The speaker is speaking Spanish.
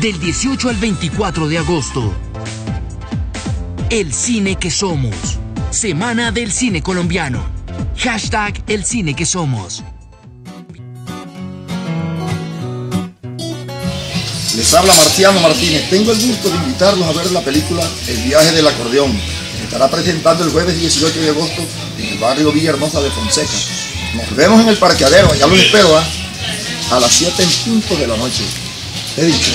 del 18 al 24 de agosto. El cine que somos. Semana del cine colombiano. Hashtag el cine que somos. Les habla Marciano Martínez. Tengo el gusto de invitarlos a ver la película El viaje del acordeón. que estará presentando el jueves 18 de agosto en el barrio Villahermosa de Fonseca. Nos vemos en el parqueadero, allá los espero, ¿ah? a las 7 en punto de la noche. Dedik.